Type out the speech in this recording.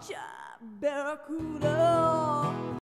Cha Barracuda.